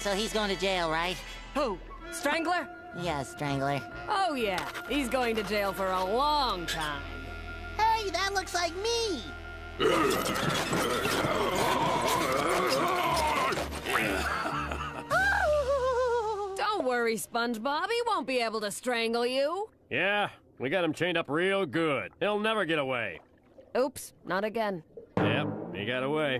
So he's going to jail, right? Who? Strangler? Yeah, Strangler. Oh, yeah. He's going to jail for a long time. Hey, that looks like me! Don't worry, SpongeBob. He won't be able to strangle you. Yeah, we got him chained up real good. He'll never get away. Oops, not again. Yep, he got away.